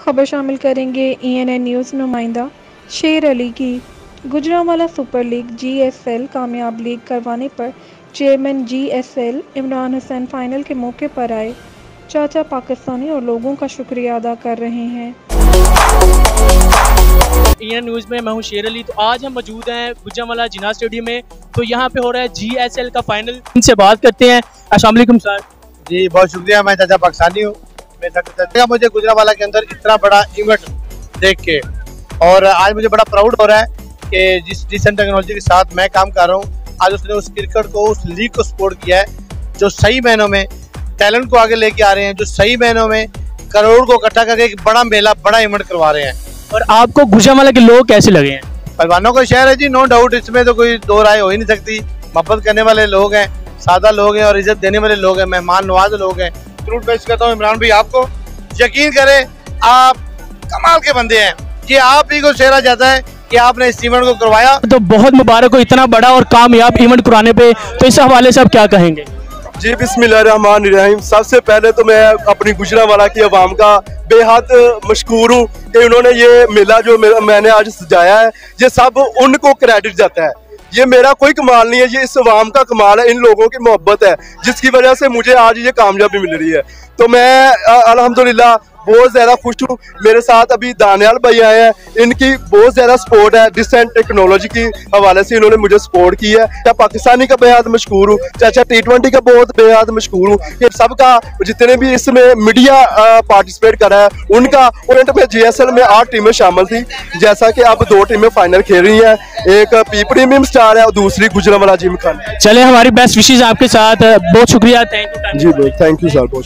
खबर शामिल करेंगे ई एन एन न्यूज़ नुमाइंदा शेर अली की। गुजरावाला सुपर लीग जीएसएल कामयाब लीग करवाने पर chairman GSL Imran Hussain final के मौके पर आए। चाचा पाकिस्तानी और लोगों का शुक्रिया अदा कर रहे हैं। इंडियन न्यूज़ में मैं हूँ शेर अली। तो आज हम मौजूद हैं गुजरावाला जिना स्टेडियम में। तो यहाँ पे हो रहा है जीएसएल का फाइनल इनसे बात करते हैं। अस्सलाम सर। जी बहुत शुक्रिया। मैं चाचा पाकिस्तानी हूँ। मैं मुझे गुजरावाला के अंदर इतना बड़ा इवेंट देख के। और आज मुझे बड़ा प्राउड हो रहा है कि जिस डिसेंट टेक्नोलॉजी के साथ मैं काम कर रहा हूँ आज उसने उस क्रिकेट को उस लीग को सपोर्ट किया है जो सही महीनों में टैलेंट को आगे लेके आ रहे हैं जो सही महीनों में करोड़ को इकट्ठा करके एक बड़ा मेला बड़ा इवेंट करवा रहे हैं। और आपको गुजरावाला के लोग कैसे लगे हैं? पहलवानों का शहर है जी नो डाउट इसमें तो कोई दो राय हो ही नहीं सकती। मोहब्बत करने वाले लोग हैं सादा लोग हैं और इज़्ज़त देने वाले लोग हैं मेहमान नवाज़ लोग हैं। ज़रूर पेश करता हूँ इमरान भाई आपको यकीन करें आप कमाल के बंदे हैं। ये आप ही को शेरा जाता है कि आपने इस इवेंट को करवाया। तो बहुत मुबारक हो इतना बड़ा और कामयाब इवेंट कराने पे। तो इस हवाले से आप क्या कहेंगे? जी बिस्मिल्लाहिर्रहमानिर्रहीम। सबसे पहले तो मैं अपनी गुजरा वाला की आवाम का बेहद मशहूर हूँ कि उन्होंने ये मेला जो मैंने आज सजाया है ये सब उनको क्रेडिट जाता है। ये मेरा कोई कमाल नहीं है, ये इस वाम का कमाल है, इन लोगों की मोहब्बत है, जिसकी वजह से मुझे आज ये कामयाबी मिल रही है। तो मैं अल्हम्दुलिल्लाह बहुत ज़्यादा खुश हूँ। मेरे साथ अभी दानियाल भाई आए हैं। इनकी बहुत ज़्यादा सपोर्ट है। डिसेंट टेक्नोलॉजी की हवाले से इन्होंने मुझे सपोर्ट की है। चाहे पाकिस्तानी का बेहद मशहूर हूँ। चाहे टी ट्वेंटी का बहुत बेहद मशहूर हूँ। ये सबका जितने भी इसमें मीडिया पार्टिसिपेट करा है उनका इवेंट में जी में आठ टीमें शामिल थी। जैसा कि अब दो टीमें फाइनल खेल रही हैं। एक पी प्रीमियम स्टार है और दूसरी गुजरावाला जिम खान। चले हमारी बेस्ट विशेष आपके साथ। बहुत शुक्रिया। Thank you ji thank you sir बहुत